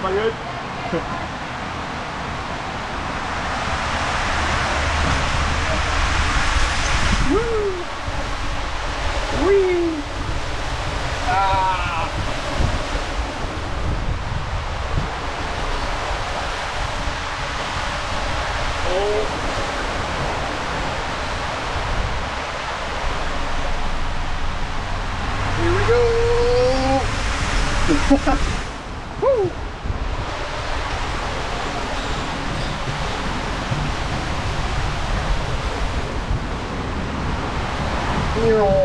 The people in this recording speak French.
Pas good? Woo! Whee! Ah! Oh! Here we go! clear